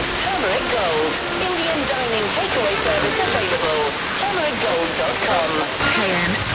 is Turmeric Gold. Indian dining takeaway service available. TurmericGold.com. KM